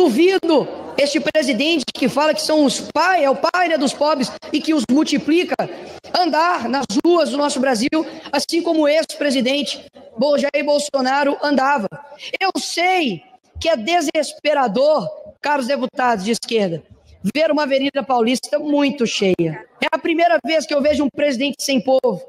Duvido este presidente que fala que são os pai, é o pai né, dos pobres e que os multiplica, andar nas ruas do nosso Brasil, assim como esse presidente Jair Bolsonaro andava. Eu sei que é desesperador, caros deputados de esquerda, ver uma Avenida Paulista muito cheia. É a primeira vez que eu vejo um presidente sem povo.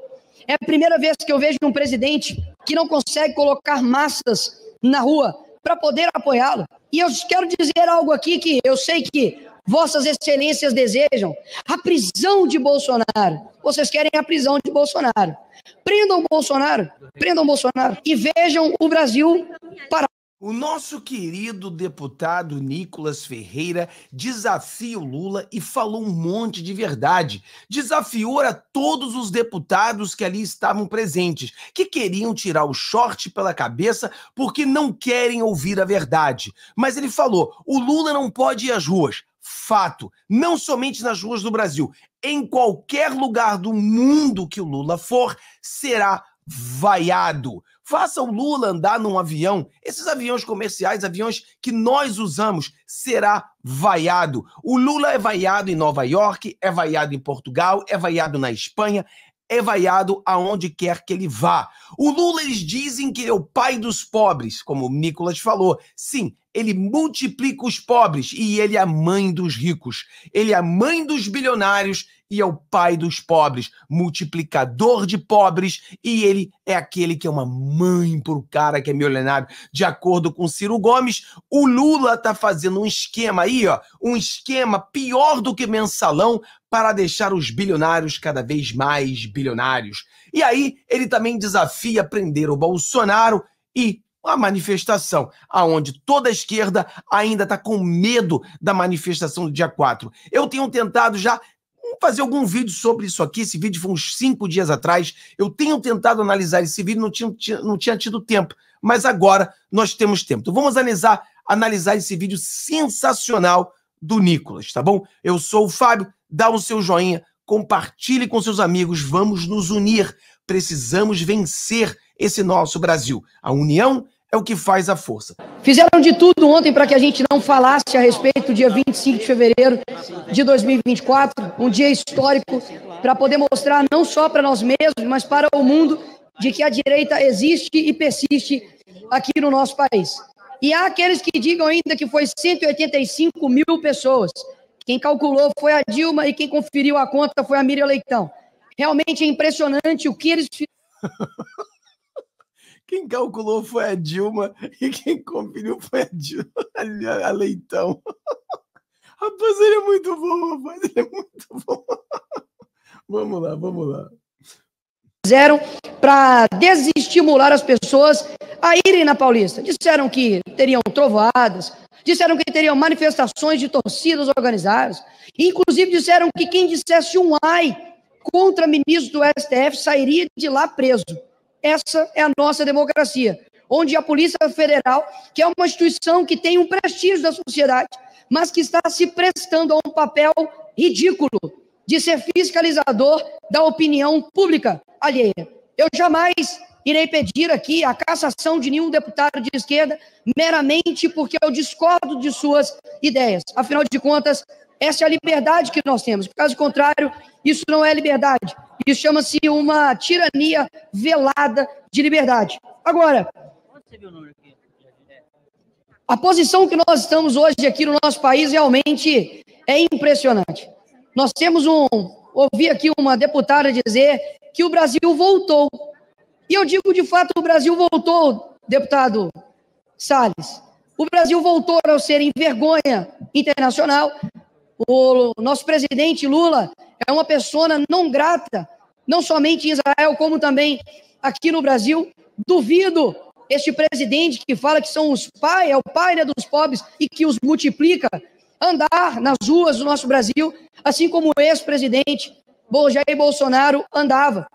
É a primeira vez que eu vejo um presidente que não consegue colocar massas na rua para poder apoiá-lo. E eu quero dizer algo aqui que eu sei que vossas excelências desejam a prisão de Bolsonaro. Vocês querem a prisão de Bolsonaro. Prendam Bolsonaro, prendam Bolsonaro e vejam o Brasil parar. O nosso querido deputado Nicolas Ferreira desafia o Lula e falou um monte de verdade. Desafiou a todos os deputados que ali estavam presentes, que queriam tirar o short pela cabeça porque não querem ouvir a verdade. Mas ele falou: o Lula não pode ir às ruas. Fato, não somente nas ruas do Brasil, em qualquer lugar do mundo que o Lula for, será vaiado. Faça o Lula andar num avião, esses aviões comerciais, aviões que nós usamos, será vaiado. O Lula é vaiado em Nova York, é vaiado em Portugal, é vaiado na Espanha, é vaiado aonde quer que ele vá. O Lula, eles dizem que ele é o pai dos pobres, como o Nicolas falou. Sim, ele multiplica os pobres e ele é a mãe dos ricos. Ele é a mãe dos bilionários e é o pai dos pobres, multiplicador de pobres, e ele é aquele que é uma mãe pro cara que é milionário. De acordo com Ciro Gomes, o Lula tá fazendo um esquema aí, ó, um esquema pior do que mensalão para deixar os bilionários cada vez mais bilionários. E aí ele também desafia prender o Bolsonaro e a manifestação, aonde toda a esquerda ainda está com medo da manifestação do dia 4. Eu tenho tentado já fazer algum vídeo sobre isso aqui. Esse vídeo foi uns cinco dias atrás. Eu tenho tentado analisar esse vídeo, não tinha, não tinha tido tempo. Mas agora nós temos tempo. Então vamos analisar, analisar esse vídeo sensacional do Nicolas, tá bom? Eu sou o Fábio, dá o seu joinha, compartilhe com seus amigos, vamos nos unir. Precisamos vencer esse nosso Brasil. A união é o que faz a força. Fizeram de tudo ontem para que a gente não falasse a respeito do dia 25 de fevereiro de 2024, um dia histórico, para poder mostrar não só para nós mesmos, mas para o mundo, de que a direita existe e persiste aqui no nosso país. E há aqueles que digam ainda que foi 185 mil pessoas. Quem calculou foi a Dilma e quem conferiu a conta foi a Miriam Leitão. Realmente é impressionante o que eles Quem calculou foi a Dilma e quem conferiu foi a, Dilma, a Leitão. Rapaz, ele é muito bom, rapaz, ele é muito bom. Vamos lá, vamos lá. Fizeram para desestimular as pessoas a irem na Paulista. Disseram que teriam trovadas, disseram que teriam manifestações de torcidas organizadas, inclusive disseram que quem dissesse um ai contra ministro do STF sairia de lá preso. Essa é a nossa democracia, onde a Polícia Federal, que é uma instituição que tem um prestígio da sociedade, mas que está se prestando a um papel ridículo de ser fiscalizador da opinião pública alheia. Eu jamais irei pedir aqui a cassação de nenhum deputado de esquerda meramente porque eu discordo de suas ideias. Afinal de contas, essa é a liberdade que nós temos. Caso contrário, isso não é liberdade. Isso chama-se uma tirania velada de liberdade. Agora, a posição que nós estamos hoje aqui no nosso país realmente é impressionante. Nós temos um. Ouvi aqui uma deputada dizer que o Brasil voltou. E eu digo de fato: o Brasil voltou, deputado Salles. O Brasil voltou a ser em vergonha internacional. O nosso presidente Lula é uma pessoa não grata, não somente em Israel, como também aqui no Brasil. Duvido este presidente que fala que são os pai, é o pai né, dos pobres e que os multiplica, andar nas ruas do nosso Brasil, assim como o ex-presidente Jair Bolsonaro andava.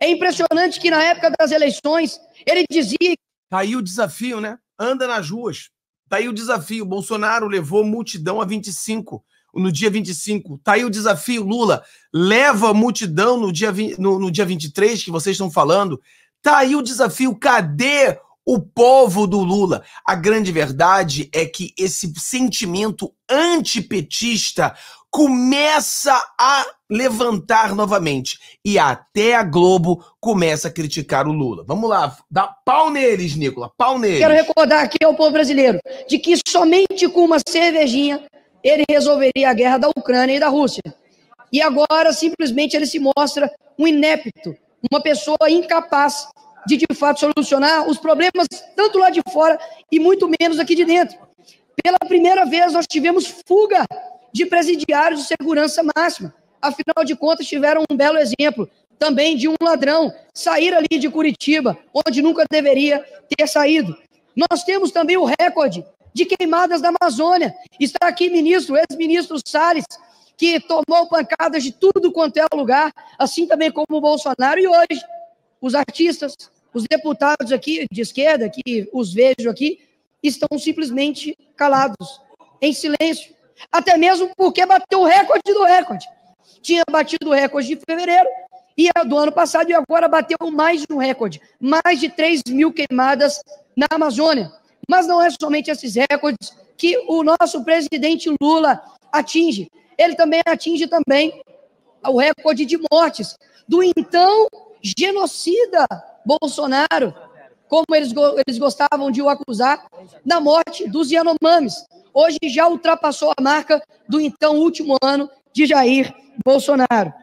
É impressionante que na época das eleições ele dizia. Tá aí o desafio, né? Anda nas ruas. Tá aí o desafio. Bolsonaro levou multidão a 25 no dia 25. Tá aí o desafio, Lula. Leva a multidão no dia, no, no dia 23, que vocês estão falando. Tá aí o desafio. Cadê o povo do Lula. A grande verdade é que esse sentimento antipetista começa a levantar novamente. E até a Globo começa a criticar o Lula. Vamos lá, dá pau neles, Nicola, pau neles. Quero recordar aqui ao povo brasileiro de que somente com uma cervejinha ele resolveria a guerra da Ucrânia e da Rússia. E agora, simplesmente, ele se mostra um inepto, uma pessoa incapaz de, de fato, solucionar os problemas tanto lá de fora e muito menos aqui de dentro. Pela primeira vez, nós tivemos fuga de presidiários de segurança máxima. Afinal de contas, tiveram um belo exemplo também de um ladrão sair ali de Curitiba, onde nunca deveria ter saído. Nós temos também o recorde de queimadas da Amazônia. Está aqui ministro, ex-ministro Salles, que tomou pancadas de tudo quanto é lugar, assim também como o Bolsonaro. E hoje, os artistas, os deputados aqui de esquerda, que os vejo aqui, estão simplesmente calados, em silêncio. Até mesmo porque bateu o recorde do recorde. Tinha batido o recorde de fevereiro e do ano passado e agora bateu mais um recorde. Mais de 3 mil queimadas na Amazônia. Mas não é somente esses recordes que o nosso presidente Lula atinge. Ele também atinge também o recorde de mortes do então genocida Bolsonaro, como eles, eles gostavam de o acusar, da morte dos Yanomamis. Hoje já ultrapassou a marca do então último ano de Jair Bolsonaro.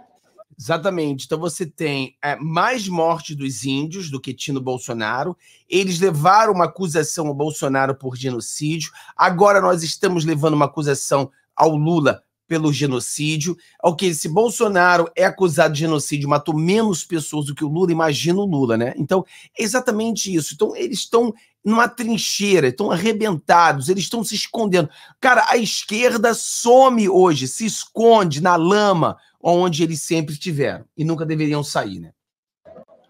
Exatamente. Então você tem é, mais morte dos índios do que Tino Bolsonaro. Eles levaram uma acusação ao Bolsonaro por genocídio. Agora nós estamos levando uma acusação ao Lula pelo genocídio. Ok, se Bolsonaro é acusado de genocídio, matou menos pessoas do que o Lula, imagina o Lula, né? Então, é exatamente isso. Então, eles estão numa trincheira, estão arrebentados, eles estão se escondendo. Cara, a esquerda some hoje, se esconde na lama onde eles sempre estiveram e nunca deveriam sair, né?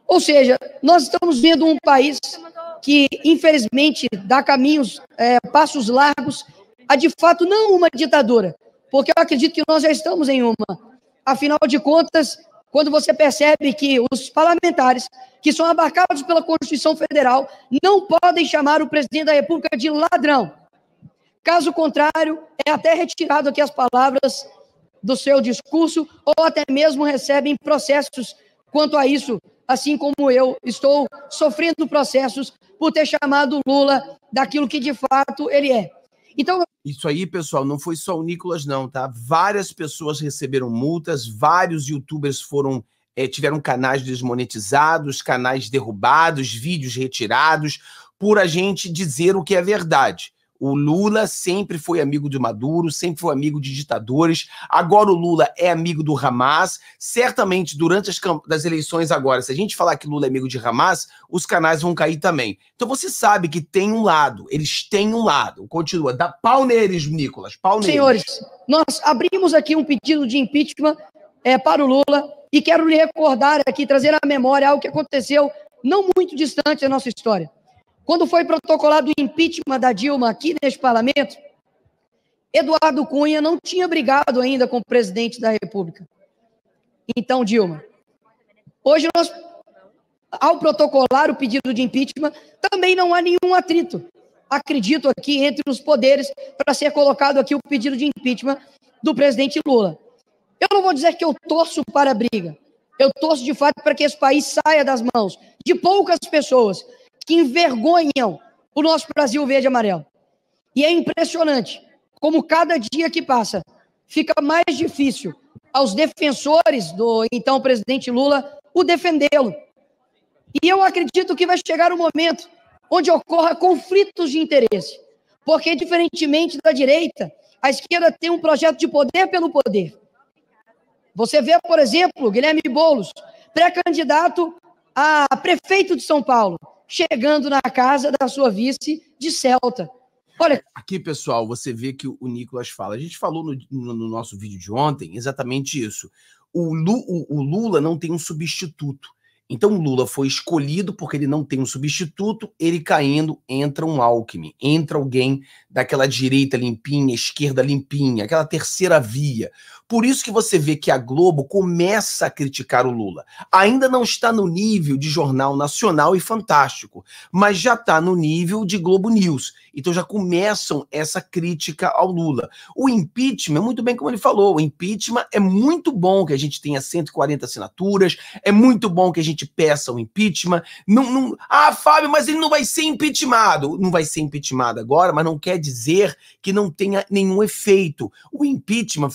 Ou seja, nós estamos vendo um país que, infelizmente, dá caminhos, é, passos largos a, de fato, não uma ditadura, porque eu acredito que nós já estamos em uma. Afinal de contas, quando você percebe que os parlamentares, que são abarcados pela Constituição Federal, não podem chamar o presidente da República de ladrão. Caso contrário, é até retirado aqui as palavras do seu discurso, ou até mesmo recebem processos quanto a isso, assim como eu estou sofrendo processos por ter chamado Lula daquilo que de fato ele é. Então. Isso aí, pessoal, não foi só o Nicolas, não, tá? Várias pessoas receberam multas, vários youtubers foram. É, tiveram canais desmonetizados, canais derrubados, vídeos retirados, por a gente dizer o que é verdade. O Lula sempre foi amigo de Maduro, sempre foi amigo de ditadores. Agora o Lula é amigo do Hamas. Certamente, durante as das eleições agora, se a gente falar que Lula é amigo de Hamas, os canais vão cair também. Então você sabe que tem um lado, eles têm um lado. Continua, dá pau neles, Nicolas, pau neles. Senhores, nós abrimos aqui um pedido de impeachment é, para o Lula e quero lhe recordar aqui, trazer à memória algo que aconteceu não muito distante da nossa história. Quando foi protocolado o impeachment da Dilma aqui neste parlamento, Eduardo Cunha não tinha brigado ainda com o presidente da República. Então, Dilma, hoje nós, ao protocolar o pedido de impeachment, também não há nenhum atrito. Acredito aqui entre os poderes para ser colocado aqui o pedido de impeachment do presidente Lula. Eu não vou dizer que eu torço para a briga. Eu torço de fato para que esse país saia das mãos de poucas pessoas que envergonham o nosso Brasil verde e amarelo. E é impressionante como cada dia que passa fica mais difícil aos defensores do então presidente Lula o defendê-lo. E eu acredito que vai chegar um momento onde ocorra conflitos de interesse, porque diferentemente da direita, a esquerda tem um projeto de poder pelo poder. Você vê, por exemplo, Guilherme Boulos, pré-candidato a prefeito de São Paulo, chegando na casa da sua vice de Celta. Olha. Aqui, pessoal, você vê que o Nicolas fala. A gente falou no, no, no nosso vídeo de ontem exatamente isso. O, Lu, o, o Lula não tem um substituto. Então Lula foi escolhido porque ele não tem um substituto, ele caindo, entra um Alckmin, entra alguém daquela direita limpinha, esquerda limpinha, aquela terceira via. Por isso que você vê que a Globo começa a criticar o Lula. Ainda não está no nível de jornal nacional e fantástico, mas já está no nível de Globo News. Então já começam essa crítica ao Lula. O impeachment, muito bem como ele falou, o impeachment é muito bom que a gente tenha 140 assinaturas, é muito bom que a gente peça o impeachment. Não, não... Ah, Fábio, mas ele não vai ser impeachmentado. Não vai ser impeachmentado agora, mas não quer dizer que não tenha nenhum efeito. O impeachment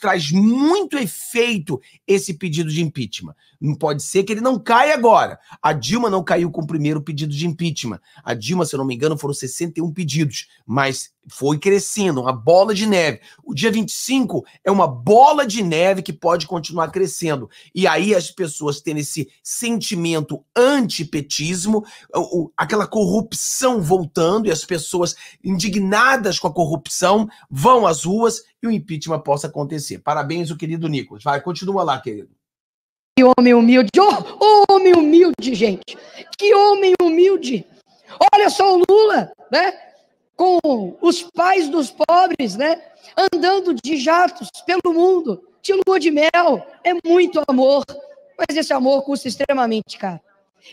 traz muito efeito esse pedido de impeachment. Não pode ser que ele não caia agora. A Dilma não caiu com o primeiro pedido de impeachment. A Dilma, se eu não me engano, foram 61 pedidos, mas foi crescendo, uma bola de neve. O dia 25 é uma bola de neve que pode continuar crescendo. E aí as pessoas tendo esse sentimento antipetismo, aquela corrupção voltando e as pessoas indignadas com a corrupção vão às ruas e o impeachment possa acontecer. Parabéns, o querido Nicolas. Vai, continua lá, querido. Que homem humilde, oh, homem humilde, gente. Que homem humilde. Olha só o Lula, né? Com os pais dos pobres, né? Andando de jatos pelo mundo, de lua de mel. É muito amor, mas esse amor custa extremamente caro.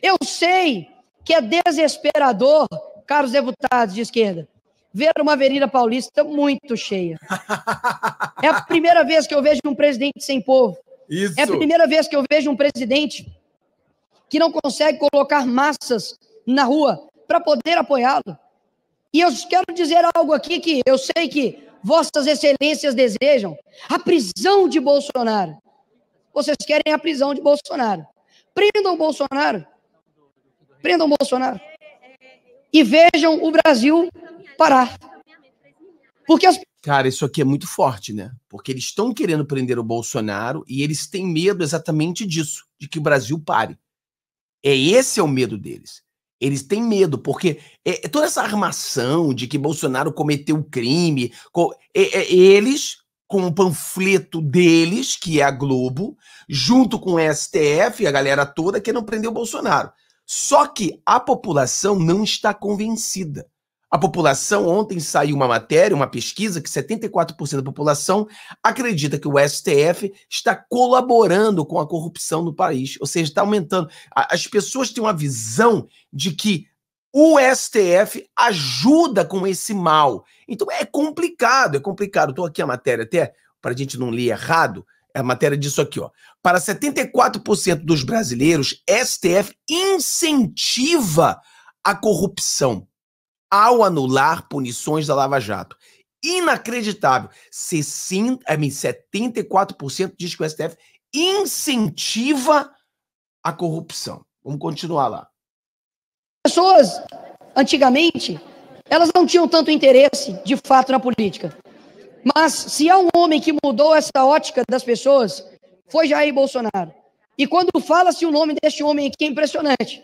Eu sei que é desesperador, caros deputados de esquerda, ver uma Avenida Paulista muito cheia. É a primeira vez que eu vejo um presidente sem povo. Isso. É a primeira vez que eu vejo um presidente que não consegue colocar massas na rua para poder apoiá-lo. E eu quero dizer algo aqui que eu sei que vossas excelências desejam: a prisão de Bolsonaro. Vocês querem a prisão de Bolsonaro. Prendam Bolsonaro. Prendam Bolsonaro. E vejam o Brasil parar. Porque as Cara, isso aqui é muito forte, né? Porque eles estão querendo prender o Bolsonaro e eles têm medo exatamente disso, de que o Brasil pare. É esse é o medo deles. Eles têm medo, porque é, é toda essa armação de que Bolsonaro cometeu crime, é, é, eles, com o panfleto deles, que é a Globo, junto com o STF, a galera toda, querendo prender o Bolsonaro. Só que a população não está convencida. A população, ontem saiu uma matéria, uma pesquisa, que 74% da população acredita que o STF está colaborando com a corrupção no país. Ou seja, está aumentando. As pessoas têm uma visão de que o STF ajuda com esse mal. Então é complicado, é complicado. Estou aqui a matéria até, para a gente não ler errado, é a matéria disso aqui, ó. Para 74% dos brasileiros, STF incentiva a corrupção ao anular punições da Lava Jato. Inacreditável. 60, I mean, 74% diz que o STF incentiva a corrupção. Vamos continuar lá. Pessoas, antigamente, elas não tinham tanto interesse, de fato, na política. Mas se há um homem que mudou essa ótica das pessoas, foi Jair Bolsonaro. E quando fala-se o nome deste homem aqui, é impressionante.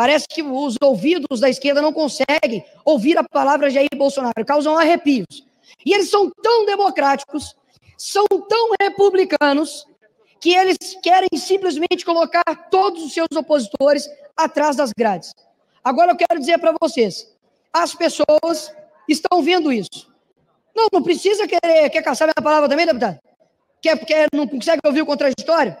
Parece que os ouvidos da esquerda não conseguem ouvir a palavra Jair Bolsonaro, causam arrepios. E eles são tão democráticos, são tão republicanos, que eles querem simplesmente colocar todos os seus opositores atrás das grades. Agora eu quero dizer para vocês: as pessoas estão vendo isso. Não, não precisa querer quer caçar minha palavra também, deputado? Quer, quer, não consegue ouvir o contraditório?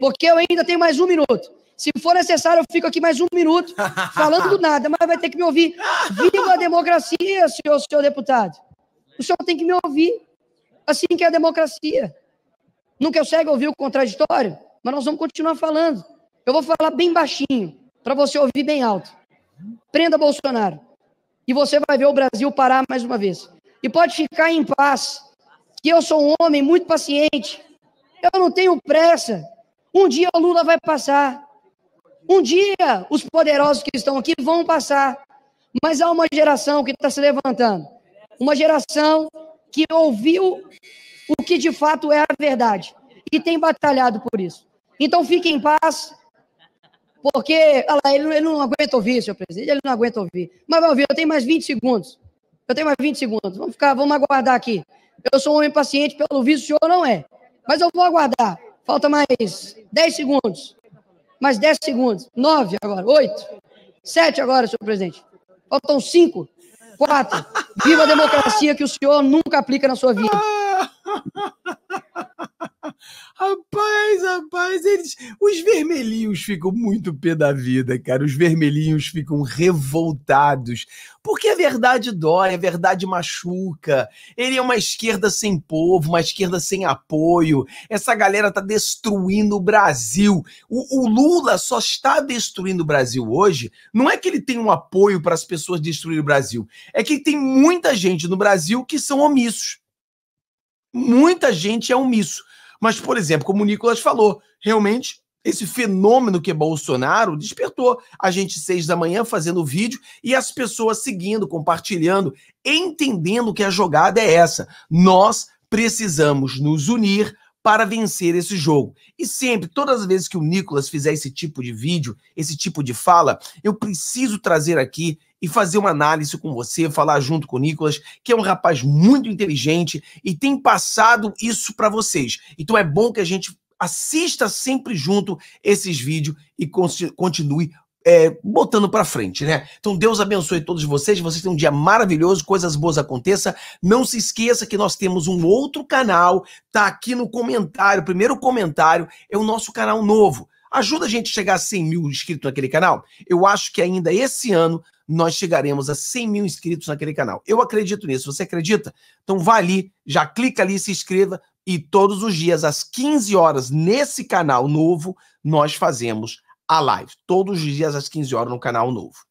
Porque eu ainda tenho mais um minuto. Se for necessário, eu fico aqui mais um minuto falando nada, mas vai ter que me ouvir. Viva a democracia, senhor, senhor deputado. O senhor tem que me ouvir. Assim que é a democracia. Não consegue ouvir o contraditório? Mas nós vamos continuar falando. Eu vou falar bem baixinho, para você ouvir bem alto. Prenda Bolsonaro. E você vai ver o Brasil parar mais uma vez. E pode ficar em paz, que eu sou um homem muito paciente. Eu não tenho pressa. Um dia o Lula vai passar. Um dia os poderosos que estão aqui vão passar, mas há uma geração que está se levantando, uma geração que ouviu o que de fato é a verdade e tem batalhado por isso. Então fique em paz, porque lá, ele, ele, não aguenta ouvir, senhor presidente, ele não aguenta ouvir. Mas vai ouvir, eu tenho mais 20 segundos. Eu tenho mais 20 segundos. Vamos ficar, vamos aguardar aqui. Eu sou um homem paciente, pelo visto o senhor não é. Mas eu vou aguardar. Falta mais 10 segundos. Mais 10 segundos. 9 agora. 8. 7 agora, senhor presidente. Faltam 5. 4. Viva a democracia que o senhor nunca aplica na sua vida. Rapaz, rapaz, eles, os vermelhinhos ficam muito pé da vida, cara. Os vermelhinhos ficam revoltados. Porque a verdade dói, a verdade machuca. Ele é uma esquerda sem povo, uma esquerda sem apoio. Essa galera tá destruindo o Brasil. O, o Lula só está destruindo o Brasil hoje. Não é que ele tem um apoio para as pessoas destruir o Brasil. É que tem muita gente no Brasil que são omissos. Muita gente é omisso. Mas, por exemplo, como o Nicolas falou, realmente esse fenômeno que é Bolsonaro despertou a gente seis da manhã fazendo vídeo e as pessoas seguindo, compartilhando, entendendo que a jogada é essa. Nós precisamos nos unir para vencer esse jogo. E sempre, todas as vezes que o Nicolas fizer esse tipo de vídeo, esse tipo de fala, eu preciso trazer aqui e fazer uma análise com você, falar junto com o Nicolas, que é um rapaz muito inteligente e tem passado isso para vocês. Então é bom que a gente assista sempre junto esses vídeos e continue é, botando para frente, né? Então Deus abençoe todos vocês, vocês tenham um dia maravilhoso, coisas boas aconteçam. Não se esqueça que nós temos um outro canal, tá aqui no comentário, o primeiro comentário é o nosso canal novo. Ajuda a gente a chegar a 100 mil inscritos naquele canal. Eu acho que ainda esse ano nós chegaremos a 100 mil inscritos naquele canal. Eu acredito nisso. Você acredita? Então vá ali, já clica ali, se inscreva e todos os dias às 15 horas nesse canal novo nós fazemos a live todos os dias às 15 horas no canal novo.